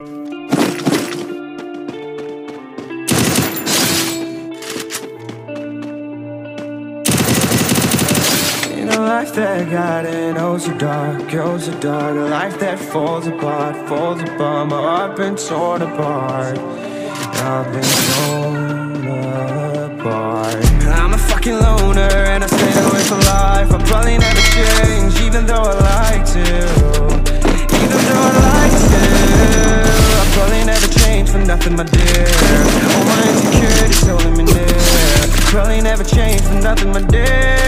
In life that got it oh so dark, oh so dark. A life that falls apart, falls apart. My heart been torn apart. I've been torn apart. I'm a fucking loner and I stay away for life. I'll probably never change even though I nothing my dear All my insecurities holding me near Probably never change for nothing my dear